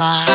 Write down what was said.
Bye.